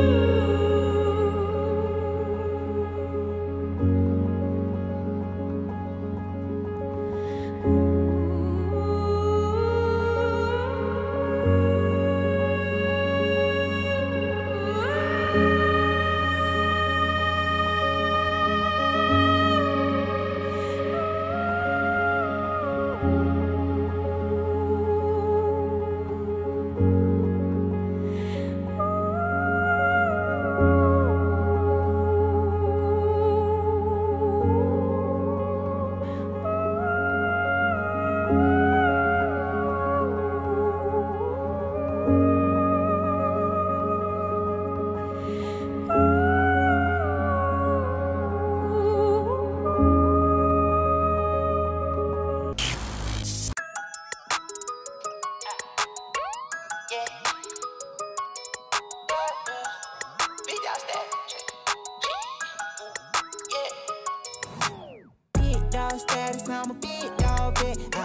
Música status, I'm a big dog vet.